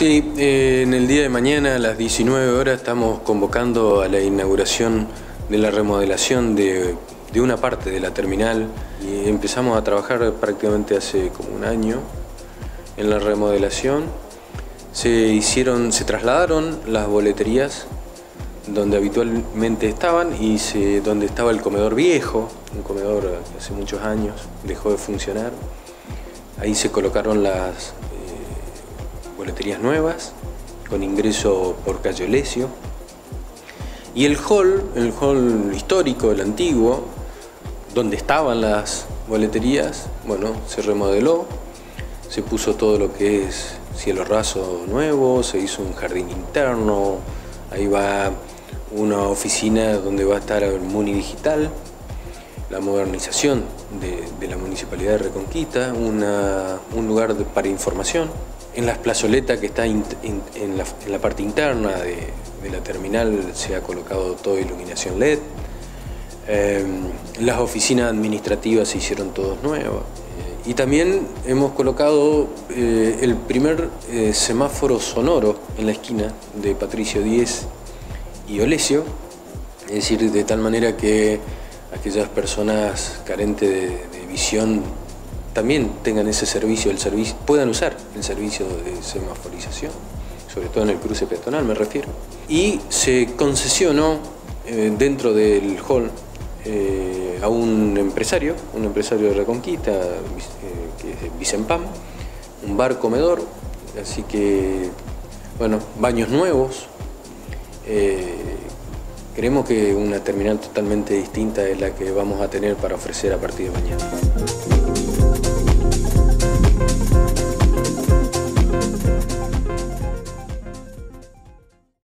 Sí, eh, en el día de mañana a las 19 horas estamos convocando a la inauguración de la remodelación de, una parte de la terminal empezamos a trabajar prácticamente hace como un año en la remodelación. Se hicieron, se trasladaron las boleterías donde habitualmente estaban y donde estaba el comedor viejo, un comedor que hace muchos años dejó de funcionar. Ahí se colocaron las boleterías nuevas con ingreso por calle Olesio. Y el hall, el hall histórico, el antiguo, donde estaban las boleterías, bueno, se remodeló, se puso todo lo que es cielo raso nuevo, se hizo un jardín interno, ahí va una oficina donde va a estar el MUNI Digital, la modernización de, la Municipalidad de Reconquista, un lugar para información. En la plazoleta que está en, la, parte interna de, la terminal se ha colocado toda iluminación LED. Em, las oficinas administrativas se hicieron todas nuevas. Y también hemos colocado eh, el primer eh, semáforo sonoro en la esquina de Patricio 10 y Olesio, es decir, de tal manera que aquellas personas carentes de, visión también tengan ese servicio, el servicio, puedan usar el servicio de semaforización, sobre todo en el cruce peatonal me refiero. Y se concesionó eh, dentro del hall eh, a un empresario, un empresario de Reconquista, eh, que es Vicempam, un bar comedor, así que, bueno, baños nuevos, creemos que una terminal totalmente distinta es la que vamos a tener para ofrecer a partir de mañana.